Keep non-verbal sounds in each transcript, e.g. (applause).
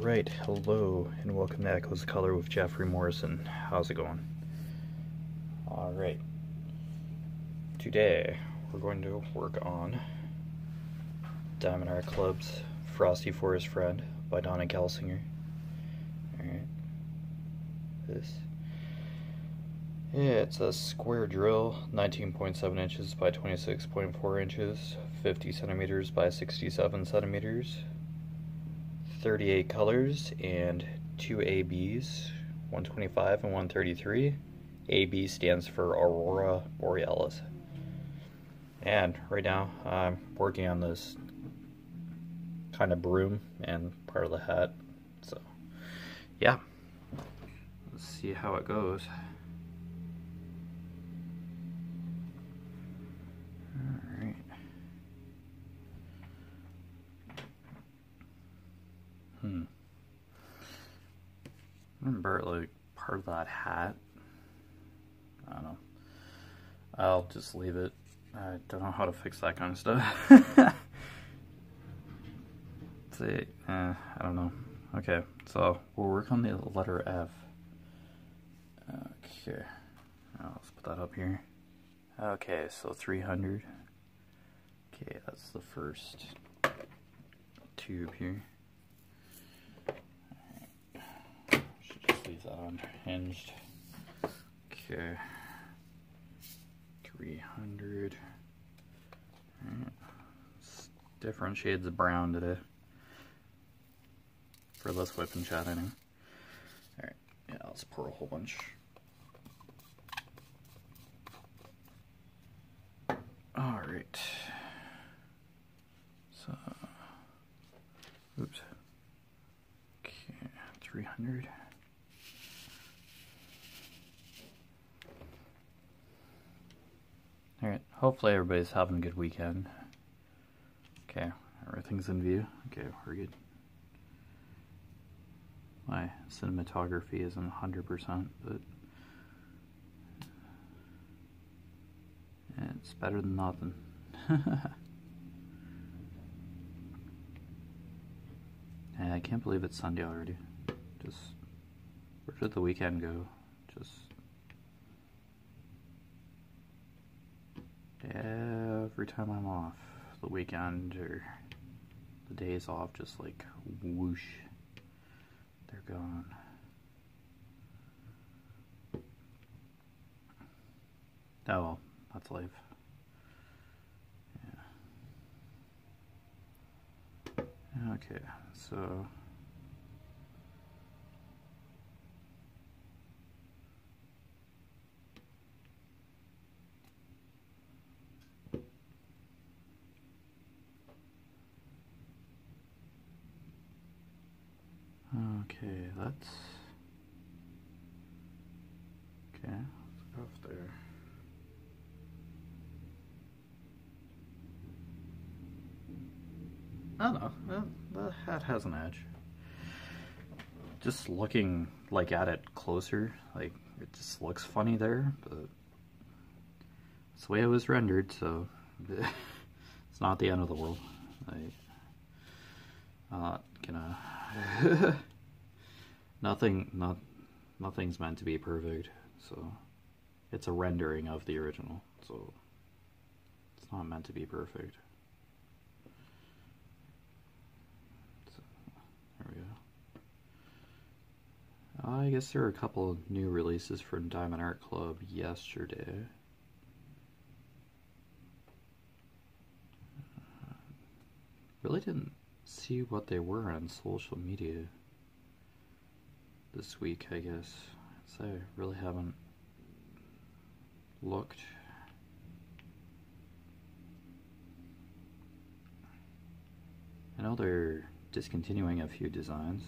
Alright, hello, and welcome to Echoes of Color with Jefferey Morrison. How's it going? Alright. Today, we're going to work on Diamond Art Club's Frosty Forest Friend by Donna Gelsinger. Alright. This. Yeah, it's a square drill, 19.7 inches by 26.4 inches, 50 centimeters by 67 centimeters. 38 colors and two ABs, 125 and 133. AB stands for Aurora Borealis. And right now I'm working on this kind of broom and part of the hat. So, yeah. Let's see how it goes. Hmm. Remember, like, part of that hat. I don't know. I'll just leave it. I don't know how to fix that kind of stuff. (laughs) See, eh, I don't know. Okay, so we'll work on the letter F. Okay, now let's put that up here. Okay, so 300. Okay, that's the first tube here. Leave unhinged. Okay. 300. Right. Different shades of brown today. For this WIP and chat Alright, yeah, let's pour a whole bunch. Alright. So, oops. Okay, 300. Alright, hopefully everybody's having a good weekend. Okay, everything's in view. Okay, we're good. My cinematography isn't 100%, but it's better than nothing. (laughs) I can't believe it's Sunday already. Just, where did the weekend go? Just every time I'm off, the weekend or the days off, just like whoosh, they're gone. Oh well, that's life. Yeah. Okay, so Okay, go off there. I don't know, that, hat has an edge. Just looking like at it closer, like it just looks funny there, but it's the way it was rendered, so (laughs) it's not the end of the world. I, I'm not gonna (laughs) nothing not nothing's meant to be perfect so it's a rendering of the original so it's not meant to be perfect there we go. Uh, I guess there are a couple new releases from Diamond Art Club yesterday. Uh, really didn't see what they were on social media this week, I guess. So I really haven't looked. I know they're discontinuing a few designs.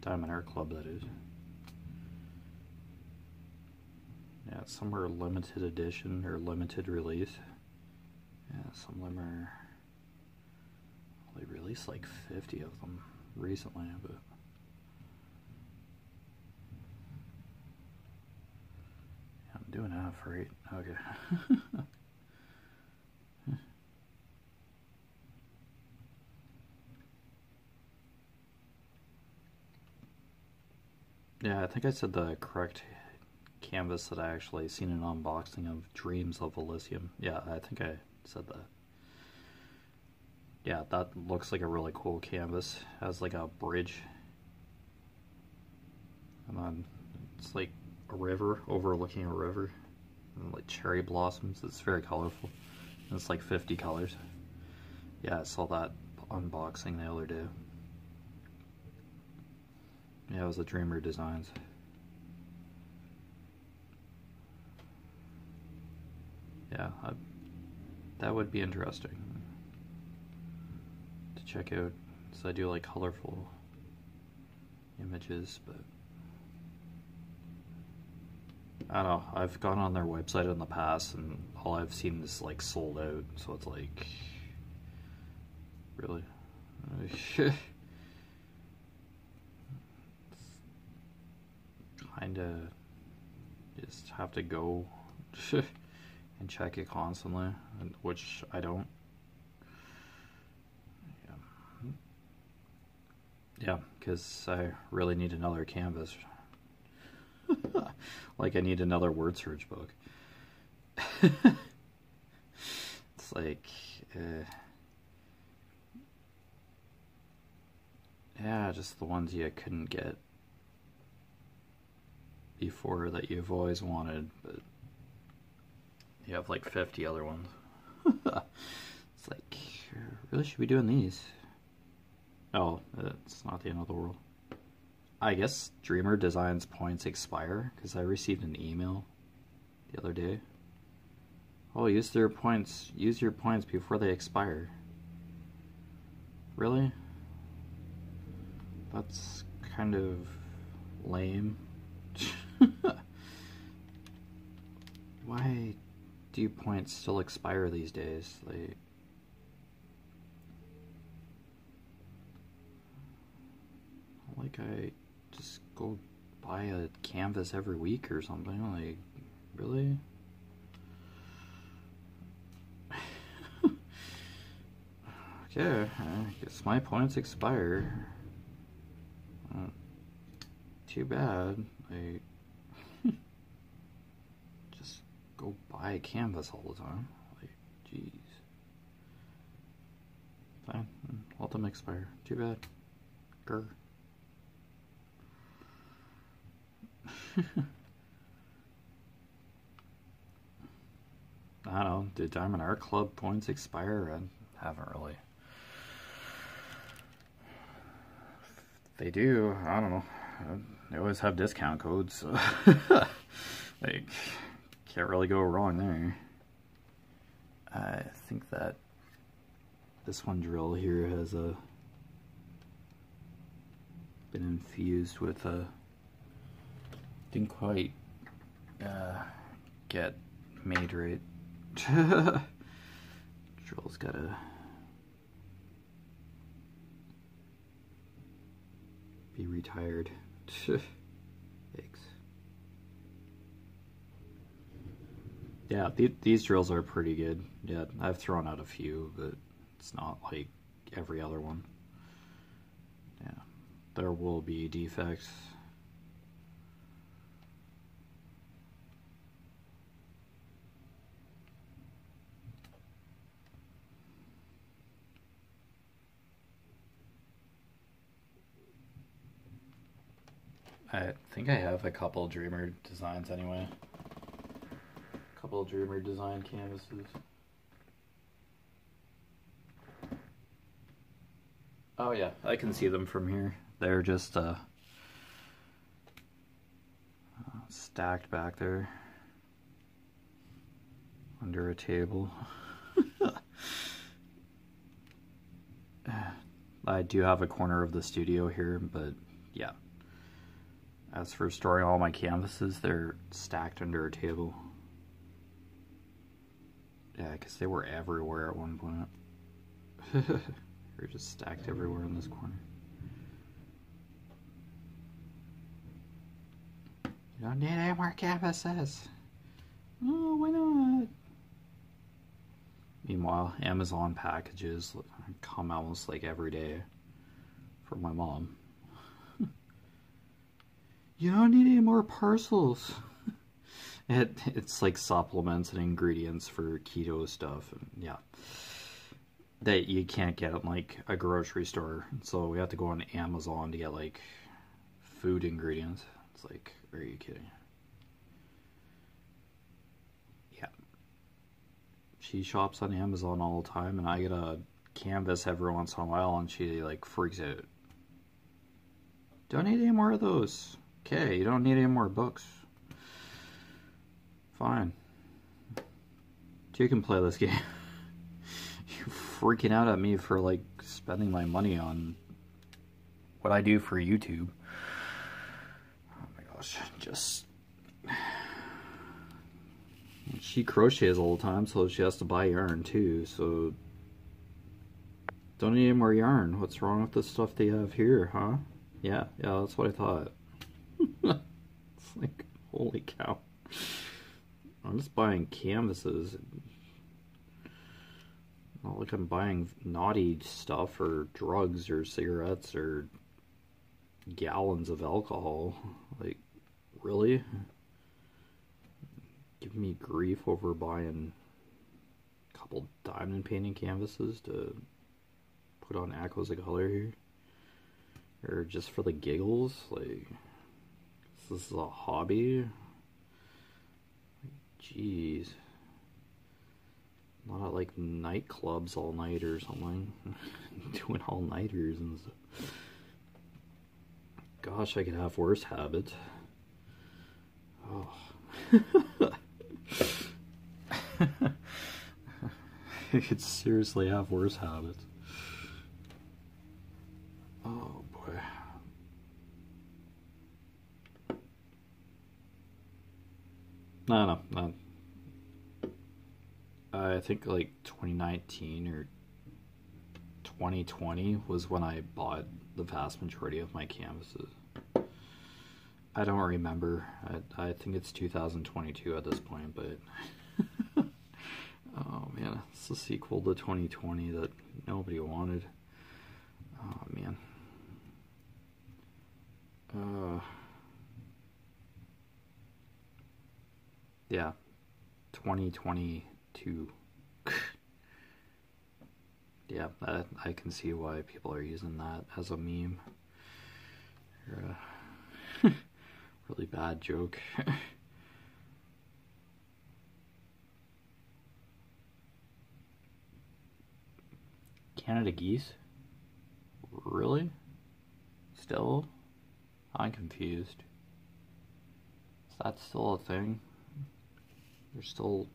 Diamond Art Club, that is. Yeah, some are limited edition or limited release. Yeah, some of them are. They released like 50 of them recently, but. Doing half right. Okay. (laughs) Yeah, I think I said the correct canvas that I actually seen an unboxing of Dreams of Elysium. Yeah, I think I said that. Yeah, that looks like a really cool canvas. Has like a bridge. And then it's like a river overlooking a river. And like cherry blossoms. It's very colorful. And it's like 50 colors. Yeah, I saw that unboxing the other day. Yeah, it was a Dreamer Designs. Yeah, I, that would be interesting to check out. So I do like colorful images, but I don't know. I've gone on their website in the past, and all I've seen is like sold out. So it's like, really. (laughs) kind of just have to go (laughs) and check it constantly, which I don't. Yeah, yeah, because I really need another canvas. (laughs) like I need another word search book. (laughs) it's like, uh, yeah, just the ones you couldn't get before that you've always wanted, but you have like 50 other ones. (laughs) it's like, really should be doing these. Oh, it's not the end of the world. I guess Dreamer Designs points expire because I received an email the other day. Oh, use their points. Use your points before they expire. Really? That's kind of lame. (laughs) Why do points still expire these days? Like, like I just go buy a canvas every week or something. Like, really? (sighs) okay, I guess my points expire. Uh, too bad. Like, (laughs) just go buy a canvas all the time. Like, jeez. Fine, let them expire. Too bad. Grr. (laughs) I don't know. Did Diamond Art Club points expire? I haven't really. They do. I don't know. They always have discount codes, so (laughs) like can't really go wrong there. I think that this one drill here has a been infused with a didn't quite uh, get made right. (laughs) Drill's gotta be retired. (laughs) Yeah, th these drills are pretty good. Yeah, I've thrown out a few, but it's not like every other one. Yeah, there will be defects. I think I have a couple Dreamer designs anyway. A couple Dreamer design canvases. Oh yeah, I can see them from here. They're just uh, stacked back there under a table. (laughs) I do have a corner of the studio here, but yeah. As for storing all my canvases, they're stacked under a table. Yeah, because they were everywhere at one point. (laughs) they're just stacked everywhere in this corner. You don't need any more canvases. Oh, why not? Meanwhile, Amazon packages come almost like every day from my mom. You don't need any more parcels. (laughs) it it's like supplements and ingredients for keto stuff and yeah. That you can't get at like a grocery store. So we have to go on Amazon to get like food ingredients. It's like, are you kidding? Yeah. She shops on Amazon all the time and I get a canvas every once in a while and she like freaks out. Don't need any more of those. Okay, you don't need any more books. Fine. You can play this (laughs) game. you freaking out at me for like spending my money on what I do for YouTube. Oh my gosh, just (sighs) she crochets all the time, so she has to buy yarn too. So don't need any more yarn. What's wrong with the stuff they have here, huh? Yeah, yeah, that's what I thought. It's like, holy cow. I'm just buying canvases. Not like I'm buying naughty stuff or drugs or cigarettes or gallons of alcohol. Like, really? Give me grief over buying a couple diamond painting canvases to put on Echoes of Color here? Or just for the giggles? Like, this is a hobby? Jeez. Not at like nightclubs all night or something. (laughs) Doing all nighters and stuff. Gosh, I could have worse habits. Oh. (laughs) I could seriously have worse habits. Oh No, no, no. I think like 2019 or 2020 was when I bought the vast majority of my canvases. I don't remember. I, I think it's 2022 at this point, but (laughs) oh man, it's the sequel to 2020 that nobody wanted. Oh man. Uh, yeah, 2022. (laughs) yeah, that, I can see why people are using that as a meme. Uh, (laughs) really bad joke. (laughs) Canada geese? Really? Still? I'm confused. Is that still a thing? They're still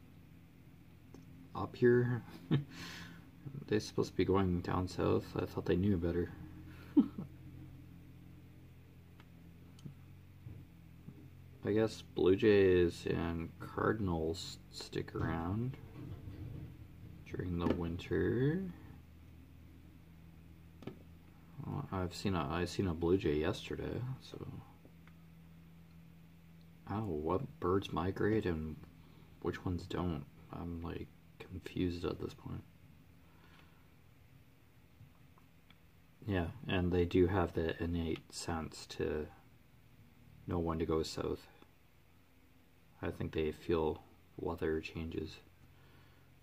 up here? (laughs) They're supposed to be going down south. I thought they knew better. (laughs) I guess Blue Jays and Cardinals stick around during the winter. Well, I've seen a I seen a blue jay yesterday, so oh, what birds migrate and which ones don't? I'm like confused at this point. Yeah, and they do have the innate sense to know when to go south. I think they feel weather changes.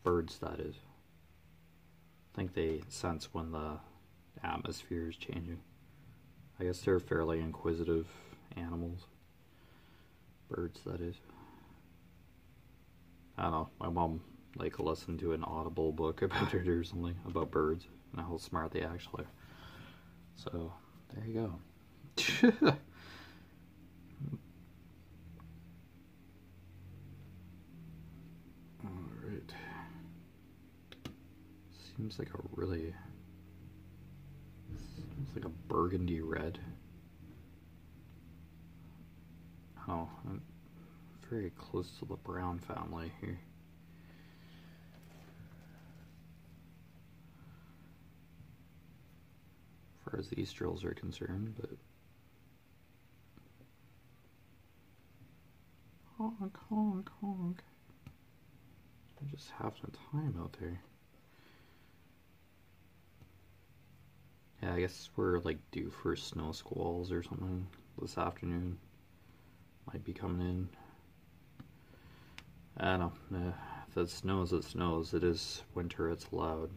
Birds, that is. I think they sense when the atmosphere is changing. I guess they're fairly inquisitive animals. Birds, that is. I don't know. My mom like listened to an audible book (laughs) about it or something about birds and how smart they actually are. So there you go. (laughs) Alright. Seems like a really it's like a burgundy red. Oh, I'm very close to the brown family here. As far as these drills are concerned, but honk, honk, honk. I'm just having a time out there. Yeah, I guess we're like due for snow squalls or something this afternoon. might be coming in. I don't know. If it snows, it snows. It is winter, it's loud.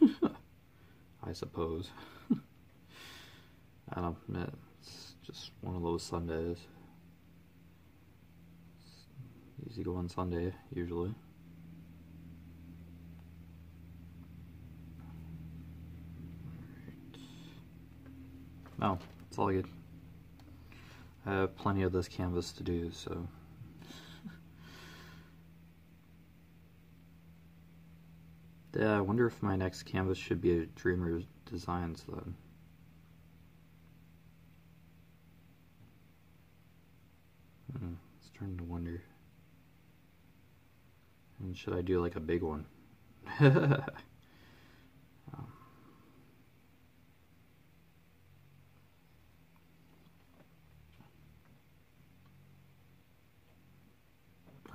(laughs) I suppose. (laughs) I don't know. It's just one of those Sundays. It's easy going Sunday, usually. No, it's all good. I have plenty of this canvas to do, so. Yeah, I wonder if my next canvas should be a Dreamer Designs then. Hmm, starting to wonder. And should I do like a big one? (laughs)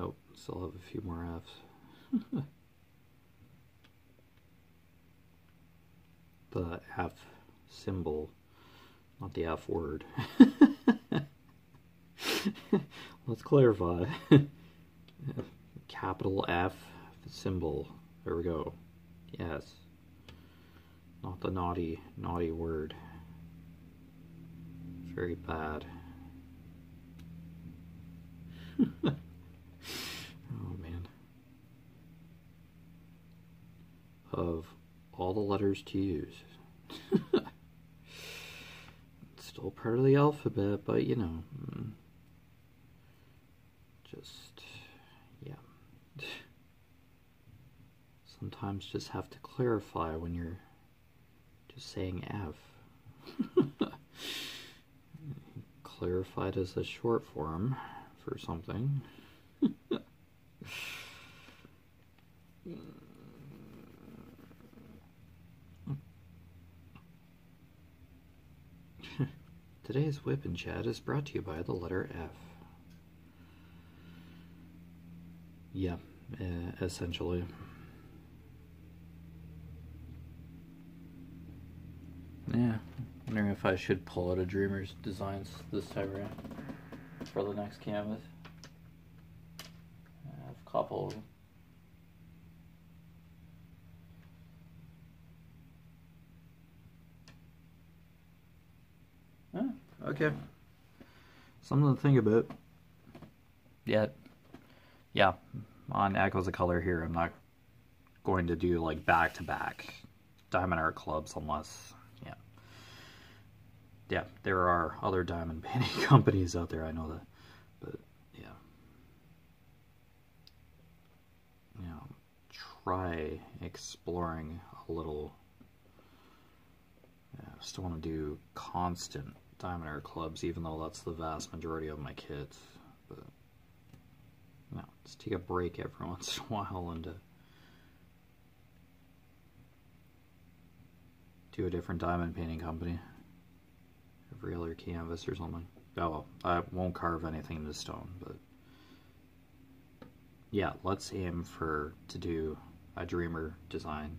Oh, still have a few more F's. (laughs) the F symbol, not the F word. (laughs) Let's clarify. (laughs) Capital F symbol. There we go. Yes. Not the naughty, naughty word. Very bad. (laughs) Oh man. Of all the letters to use. It's (laughs) still part of the alphabet, but you know, mm, just, yeah. (laughs) Sometimes just have to clarify when you're just saying F. (laughs) Clarified as a short form for something. Today's WIP and Chat is brought to you by the letter F. Yeah, essentially. Yeah, wondering if I should pull out a Dreamer's Designs this time around for the next canvas. I have a couple of them. Okay. Something to think about. Yeah. Yeah. On Echoes of Color here, I'm not going to do like back to back diamond art clubs unless, yeah. Yeah, there are other diamond (laughs) painting companies out there, I know that. But, yeah. Know, try exploring a little. Yeah, I just want to do constant diamond art clubs, even though that's the vast majority of my kits. But no, just take a break every (laughs) once in a while and uh, do a different diamond painting company. Every other canvas or something. Oh well, I won't carve anything into stone, but yeah, let's aim for to do a Dreamer design.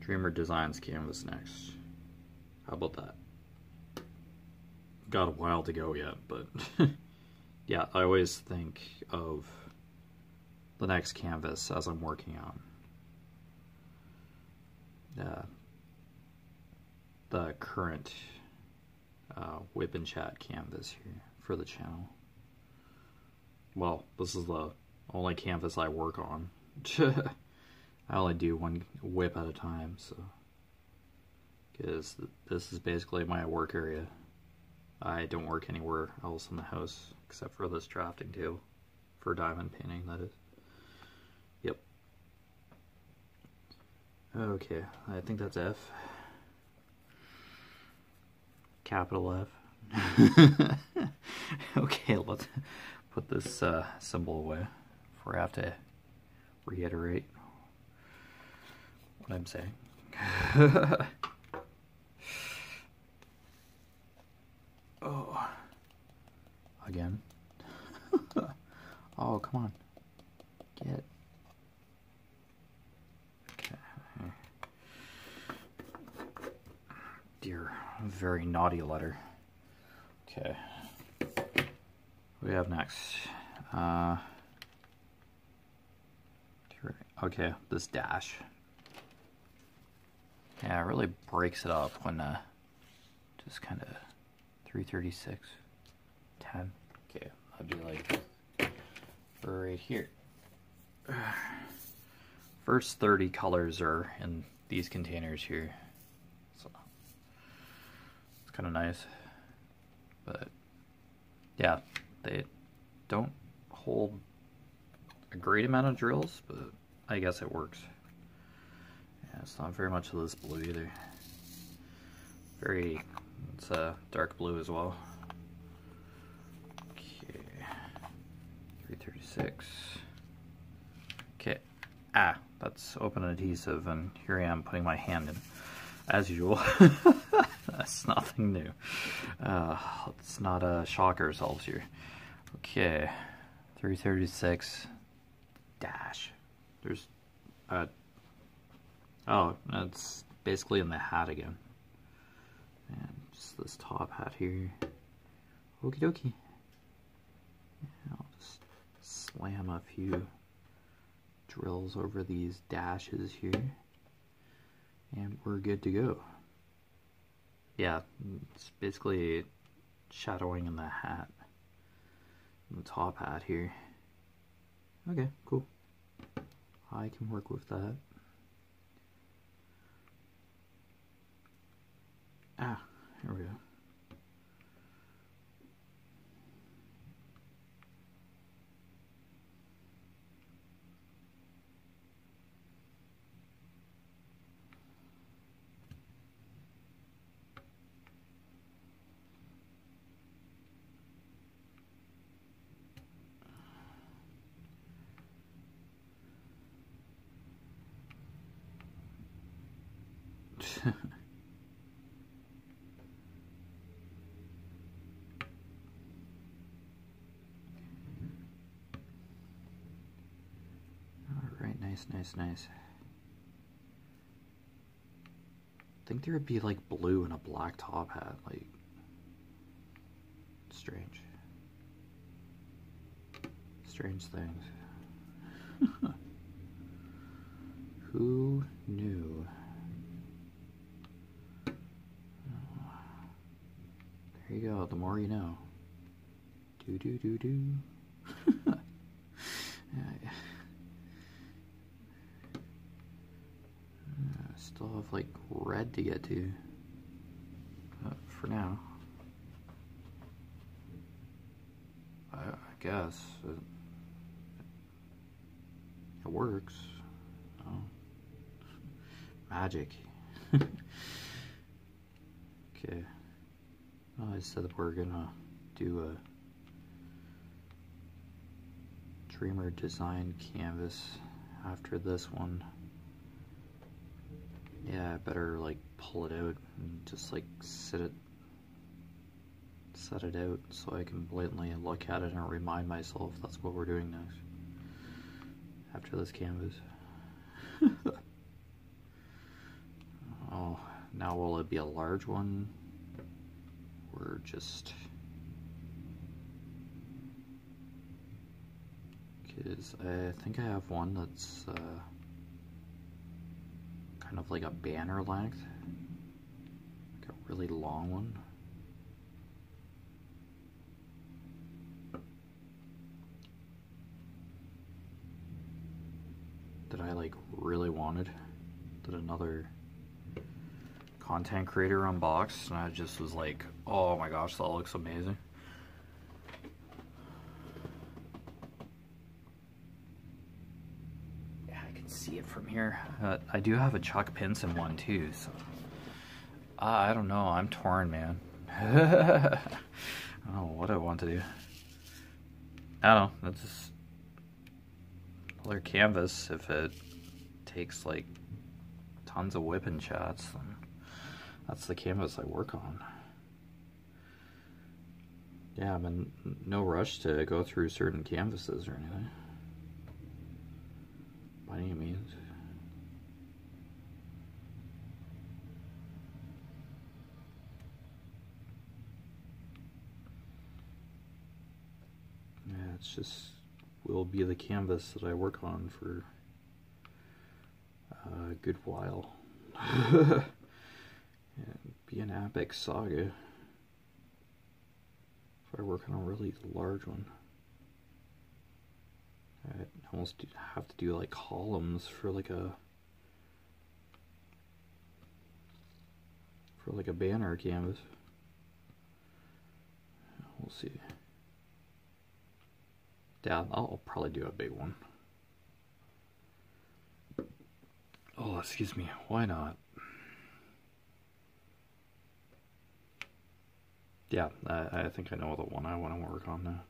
Dreamer Designs canvas next. How about that? Got a while to go yet, but (laughs) yeah, I always think of the next canvas as I'm working on uh, the current uh, WIP and chat canvas here for the channel. Well, this is the only canvas I work on. (laughs) I only do one WIP at a time, so because this is basically my work area. I don't work anywhere else in the house except for this drafting table for diamond painting, that is. Yep. Okay, I think that's F. Capital F. (laughs) okay, let's put this uh, symbol away before I have to reiterate what I'm saying. (laughs) Oh. Again. (laughs) oh, come on. Get. Okay. Dear, very naughty letter. Okay. What do we have next? Uh, okay, this dash. Yeah, it really breaks it up when uh, just kind of 336, 10. Okay, I'll do like right here. (sighs) First 30 colors are in these containers here. So it's kind of nice. But yeah, they don't hold a great amount of drills, but I guess it works. Yeah, it's not very much of this blue either. Very, it's a dark blue as well. Okay, 336. Okay, ah, that's open adhesive, and here I am putting my hand in, as usual. (laughs) that's nothing new. Uh, let's not uh, shock ourselves here. Okay, 336 dash. There's uh oh, that's basically in the hat again. This top hat here. Okie dokie. I'll just slam a few drills over these dashes here. And we're good to go. Yeah, it's basically shadowing in the hat. In The top hat here. Okay, cool. I can work with that. Ah, here we go. (laughs) Alright, nice, nice, nice. I think there would be like blue and a black top hat, like strange. Strange things. (laughs) Who knew? There you go, the more you know. Do do do do. (laughs) yeah, still have like to get to. Uh, for now. I, I guess. It, it works. Oh. Magic. (laughs) okay. I said we're gonna do a Dreamer design canvas after this one. Yeah, I better like pull it out and just like sit it set it out so I can blatantly look at it and remind myself that's what we're doing next after this canvas. (laughs) oh, now will it be a large one? Or just because I think I have one that's uh, kind of like a banner length, like a really long one. That I like really wanted, that another content creator unboxed, and I just was like, oh my gosh, that looks amazing. See it from here. Uh, I do have a Chuck Pinson one too, so uh, I don't know. I'm torn, man. I don't know what I want to do. I don't know. That's just another canvas. If it takes like tons of whipping shots, then that's the canvas I work on. Yeah, I'm in no rush to go through certain canvases or anything by any means. It's just will be the canvas that I work on for uh, a good while. (laughs) be an epic saga if I work on a really large one. I almost have to do like columns for like a for like a banner canvas. We'll see. Yeah, I'll probably do a big one. Oh, excuse me. Why not? Yeah, I, I think I know the one I want to work on now.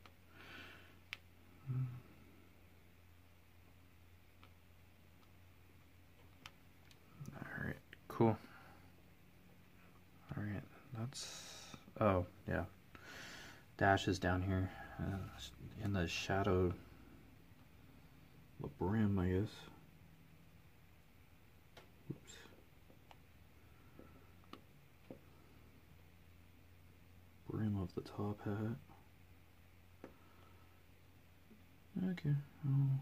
Alright, cool. Alright, that's... Oh, yeah. Dash is down here. Uh, in the shadow... The brim, I guess. Oops. Brim of the top hat. Okay. Oh.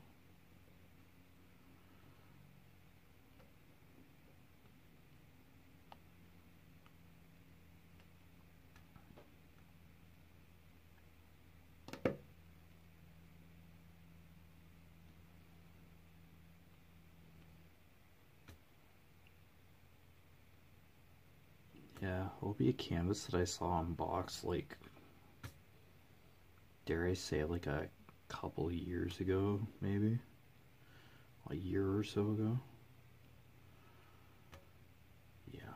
Be a canvas that I saw on box like dare I say like a couple years ago, maybe? A year or so ago. Yeah.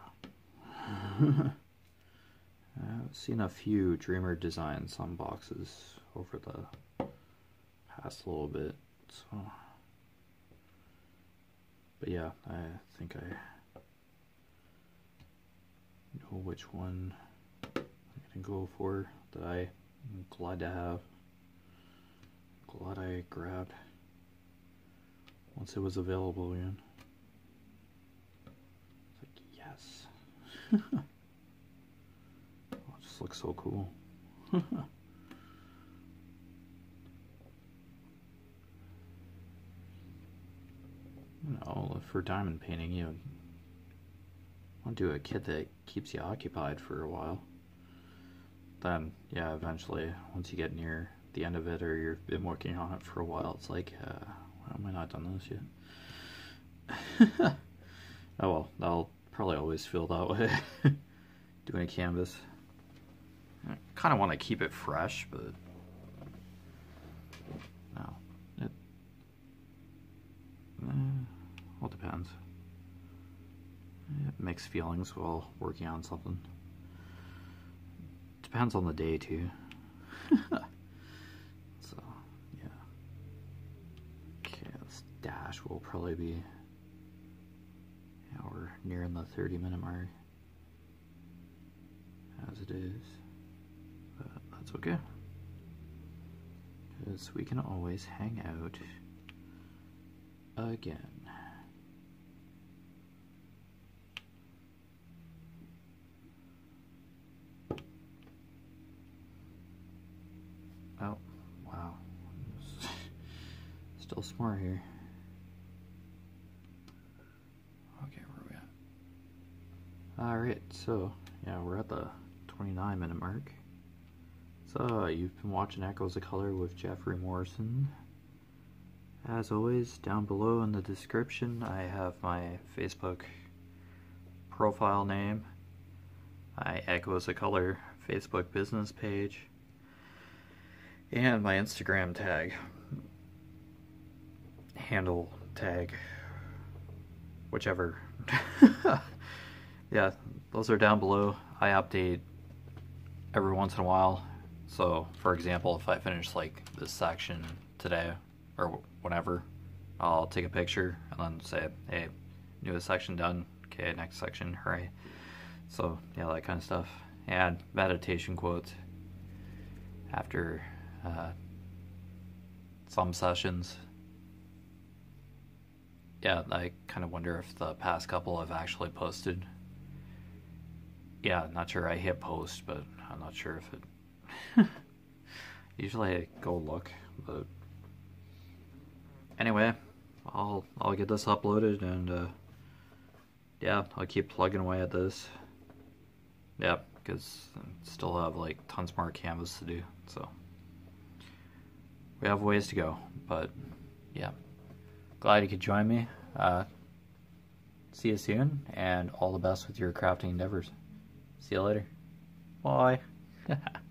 (laughs) I've seen a few Dreamer designs on boxes over the past little bit, so but yeah, I think I which one I'm gonna go for that I am glad to have. Glad I grabbed once it was available again. It's like yes. (laughs) oh, it just looks so cool. (laughs) know, for diamond painting, you do a kit that keeps you occupied for a while. Then, yeah, eventually, once you get near the end of it or you've been working on it for a while, it's like, uh, why am I not done this yet? (laughs) oh well, I'll probably always feel that way (laughs) doing a canvas. I kind of want to keep it fresh, but no, it eh, well depends mixed feelings while working on something. Depends on the day too. (laughs) so yeah. Okay, this dash will probably be yeah, we're nearing the 30 minute mark as it is. But that's okay. Because we can always hang out again. Oh, wow. Still smart here. Okay, where are we at? Alright, so, yeah, we're at the 29 minute mark. So, you've been watching Echoes of Color with Jefferey Morrison. As always, down below in the description, I have my Facebook profile name, my Echoes of Color Facebook business page, and my Instagram tag, handle tag, whichever. (laughs) yeah, those are down below. I update every once in a while. So, for example, if I finish like this section today or whenever, I'll take a picture and then say, hey, newest section done. Okay, next section, hooray. So, yeah, that kind of stuff. And meditation quotes after uh, some sessions. Yeah, I kind of wonder if the past couple have actually posted. Yeah, not sure I hit post, but I'm not sure if it. (laughs) Usually I go look, But anyway, I'll I'll get this uploaded and uh, yeah, I'll keep plugging away at this. Yeah, because still have like tons more canvas to do. So we have ways to go, but yeah, glad you could join me. Uh, see you soon, and all the best with your crafting endeavors. See you later. Bye. (laughs)